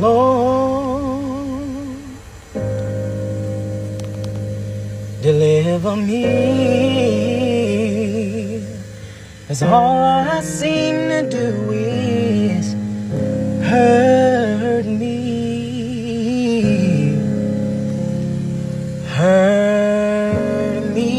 Lord, deliver me. Cause all I seem to do is hurt me. Hurt me.